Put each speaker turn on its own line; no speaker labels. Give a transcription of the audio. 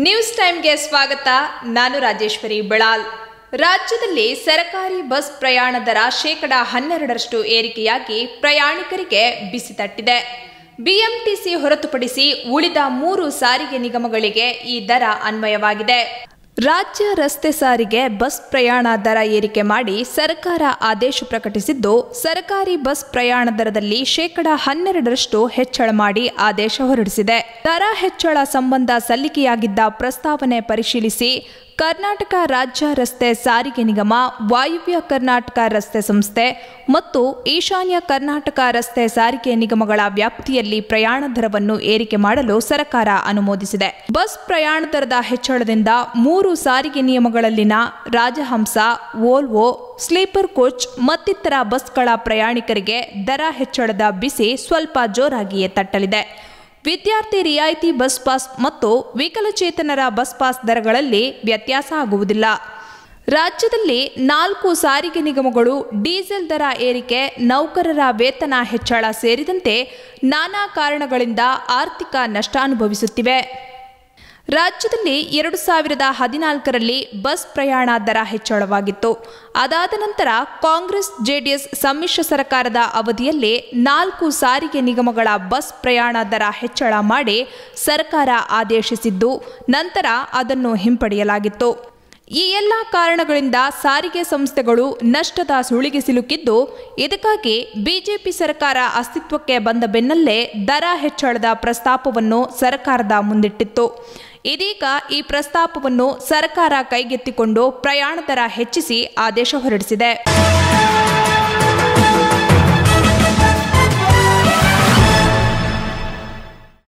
News ಟೈಮ್ಗೆ ಸ್ವಾಗತ. ನಾನು ರಾಜೇಶ್ವರಿ ಬೆಳಾಲ್. ರಾಜ್ಯದಲ್ಲಿ ಸರಕಾರಿ ಬಸ್ ಪ್ರಯಾಣ ದರ ಶೇಕಡ ಹನ್ನೆರಡರಷ್ಟು ಏರಿಕೆಯಾಗಿ ಪ್ರಯಾಣಿಕರಿಗೆ ಬಿಸಿ ತಟ್ಟಿದೆ. ಬಿಎಂಟಿಸಿ ಹೊರತುಪಡಿಸಿ ಉಳಿದ ಮೂರು ಸಾರಿಗೆ ನಿಗಮಗಳಿಗೆ ಈ ದರ ಅನ್ವಯವಾಗಿದೆ. ರಾಜ್ಯ ರಸ್ತೆ ಸಾರಿಗೆ ಬಸ್ ಪ್ರಯಾಣ ದರ ಏರಿಕೆ ಮಾಡಿ ಸರ್ಕಾರ ಆದೇಶ ಪ್ರಕಟಿಸಿದ್ದು, ಸರ್ಕಾರಿ ಬಸ್ ಪ್ರಯಾಣ ದರದಲ್ಲಿ ಶೇಕಡ ಹನ್ನೆರಡರಷ್ಟು ಹೆಚ್ಚಳ ಮಾಡಿ ಆದೇಶ ಹೊರಡಿಸಿದೆ. ದರ ಹೆಚ್ಚಳ ಸಂಬಂಧ ಸಲ್ಲಿಕೆಯಾಗಿದ್ದ ಪ್ರಸ್ತಾವನೆ ಪರಿಶೀಲಿಸಿ ಕರ್ನಾಟಕ ರಾಜ್ಯ ರಸ್ತೆ ಸಾರಿಗೆ ನಿಗಮ, ವಾಯುವ್ಯ ಕರ್ನಾಟಕ ರಸ್ತೆ ಸಂಸ್ಥೆ ಮತ್ತು ಈಶಾನ್ಯ ಕರ್ನಾಟಕ ರಸ್ತೆ ಸಾರಿಗೆ ನಿಗಮಗಳ ವ್ಯಾಪ್ತಿಯಲ್ಲಿ ಪ್ರಯಾಣ ದರವನ್ನು ಏರಿಕೆ ಮಾಡಲು ಸರ್ಕಾರ ಅನುಮೋದಿಸಿದೆ. ಬಸ್ ಪ್ರಯಾಣ ದರದ ಹೆಚ್ಚಳದಿಂದ ಮೂರು ಸಾರಿಗೆ ನಿಯಮಗಳಲ್ಲಿನ ರಾಜಹಂಸ, ವೋಲ್ವೋ, ಸ್ಲೀಪರ್ ಕೋಚ್ ಮತ್ತಿತರ ಬಸ್ಗಳ ಪ್ರಯಾಣಿಕರಿಗೆ ದರ ಹೆಚ್ಚಳದ ಬಿಸಿ ಸ್ವಲ್ಪ ಜೋರಾಗಿಯೇ ತಟ್ಟಲಿದೆ. ವಿದ್ಯಾರ್ಥಿ ರಿಯಾಯಿತಿ ಬಸ್ ಪಾಸ್ ಮತ್ತು ವಿಕಲಚೇತನರ ಬಸ್ ಪಾಸ್ ದರಗಳಲ್ಲಿ ವ್ಯತ್ಯಾಸ ಆಗುವುದಿಲ್ಲ. ರಾಜ್ಯದಲ್ಲಿ ನಾಲ್ಕು ಸಾರಿಗೆ ನಿಗಮಗಳು ಡೀಸೆಲ್ ದರ ಏರಿಕೆ, ನೌಕರರ ವೇತನ ಹೆಚ್ಚಳ ಸೇರಿದಂತೆ ನಾನಾ ಕಾರಣಗಳಿಂದ ಆರ್ಥಿಕ ನಷ್ಟ ಅನುಭವಿಸುತ್ತಿವೆ. ರಾಜ್ಯದಲ್ಲಿ ಎರಡು ಸಾವಿರದ ಹದಿನಾಲ್ಕರಲ್ಲಿ ಬಸ್ ಪ್ರಯಾಣ ದರ ಹೆಚ್ಚಳವಾಗಿತ್ತು. ಅದಾದ ನಂತರ ಕಾಂಗ್ರೆಸ್, ಜೆಡಿಎಸ್ ಸಮ್ಮಿಶ್ರ ಸರ್ಕಾರದ ಅವಧಿಯಲ್ಲಿ ನಾಲ್ಕು ಸಾರಿಗೆ ನಿಗಮಗಳ ಬಸ್ ಪ್ರಯಾಣ ದರ ಹೆಚ್ಚಳ ಮಾಡಿ ಸರ್ಕಾರ ಆದೇಶಿಸಿದ್ದು, ನಂತರ ಅದನ್ನು ಹಿಂಪಡೆಯಲಾಗಿತ್ತು. ಈ ಎಲ್ಲ ಕಾರಣಗಳಿಂದ ಸಾರಿಗೆ ಸಂಸ್ಥೆಗಳು ನಷ್ಟದ ಸುಳಿಗೆ ಸಿಲುಕಿದ್ದು, ಇದಕ್ಕಾಗಿ ಬಿಜೆಪಿ ಸರ್ಕಾರ ಅಸ್ತಿತ್ವಕ್ಕೆ ಬಂದ ಬೆನ್ನಲ್ಲೇ ದರ ಹೆಚ್ಚಳದ ಪ್ರಸ್ತಾಪವನ್ನು ಸರ್ಕಾರದ ಮುಂದಿಟ್ಟಿತ್ತು. ಇದೀಗ ಈ ಪ್ರಸ್ತಾಪವನ್ನು ಸರ್ಕಾರ ಕೈಗೆತ್ತಿಕೊಂಡು ಪ್ರಯಾಣ ದರ ಹೆಚ್ಚಿಸಿ ಆದೇಶ ಹೊರಡಿಸಿದೆ.